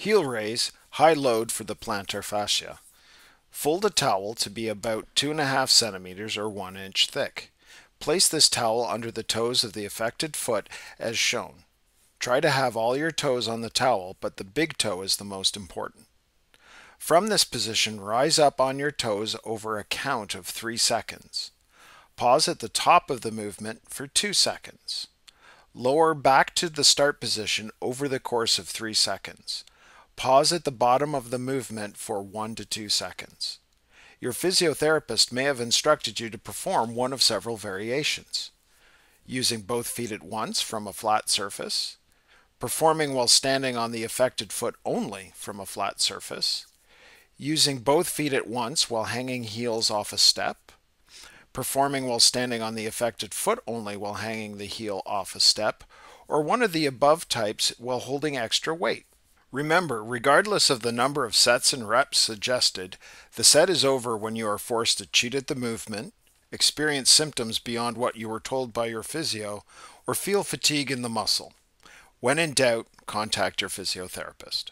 Heel raise, high load for the plantar fascia. Fold a towel to be about 2.5 centimeters or 1 inch thick. Place this towel under the toes of the affected foot as shown. Try to have all your toes on the towel, but the big toe is the most important. From this position, rise up on your toes over a count of 3 seconds. Pause at the top of the movement for 2 seconds. Lower back to the start position over the course of 3 seconds. Pause at the bottom of the movement for 1 to 2 seconds. Your physiotherapist may have instructed you to perform one of several variations. Using both feet at once from a flat surface, performing while standing on the affected foot only from a flat surface, using both feet at once while hanging heels off a step, performing while standing on the affected foot only while hanging the heel off a step, or one of the above types while holding extra weight. Remember, regardless of the number of sets and reps suggested, the set is over when you are forced to cheat at the movement, experience symptoms beyond what you were told by your physio, or feel fatigue in the muscle. When in doubt, contact your physiotherapist.